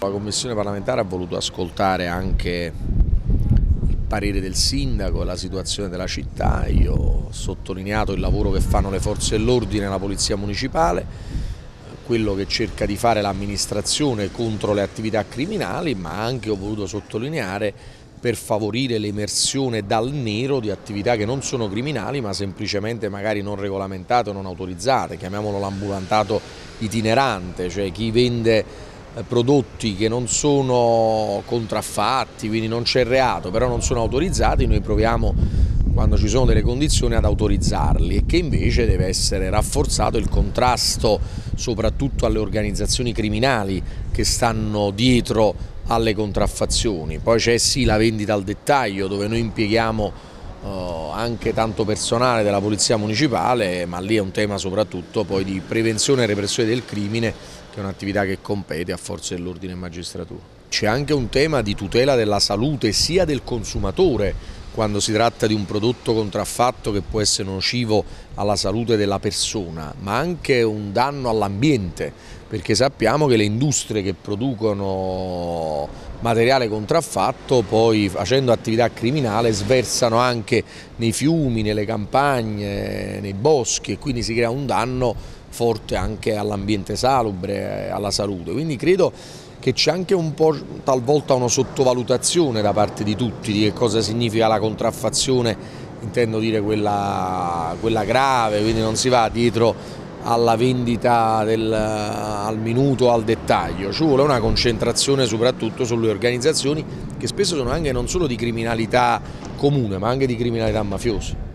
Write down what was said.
La Commissione parlamentare ha voluto ascoltare anche il parere del sindaco e la situazione della città, io ho sottolineato il lavoro che fanno le forze dell'ordine e la polizia municipale, quello che cerca di fare l'amministrazione contro le attività criminali, ma anche ho voluto sottolineare per favorire l'emersione dal nero di attività che non sono criminali ma semplicemente magari non regolamentate o non autorizzate, chiamiamolo l'ambulantato itinerante, cioè chi vende prodotti che non sono contraffatti, quindi non c'è reato, però non sono autorizzati, noi proviamo quando ci sono delle condizioni ad autorizzarli e che invece deve essere rafforzato il contrasto soprattutto alle organizzazioni criminali che stanno dietro alle contraffazioni. Poi c'è sì la vendita al dettaglio dove noi impieghiamo eh, anche tanto personale della Polizia Municipale, ma lì è un tema soprattutto poi di prevenzione e repressione del crimine che è un'attività che compete a forze dell'ordine e magistratura. C'è anche un tema di tutela della salute sia del consumatore quando si tratta di un prodotto contraffatto che può essere nocivo alla salute della persona, ma anche un danno all'ambiente, perché sappiamo che le industrie che producono materiale contraffatto poi facendo attività criminale sversano anche nei fiumi, nelle campagne, nei boschi e quindi si crea un danno forte anche all'ambiente salubre, alla salute. Quindi credo che c'è anche un po' talvolta una sottovalutazione da parte di tutti di che cosa significa la contraffazione, intendo dire quella, quella grave, quindi non si va dietro alla vendita del, al minuto, al dettaglio, ci vuole una concentrazione soprattutto sulle organizzazioni che spesso sono anche non solo di criminalità comune ma anche di criminalità mafiosa.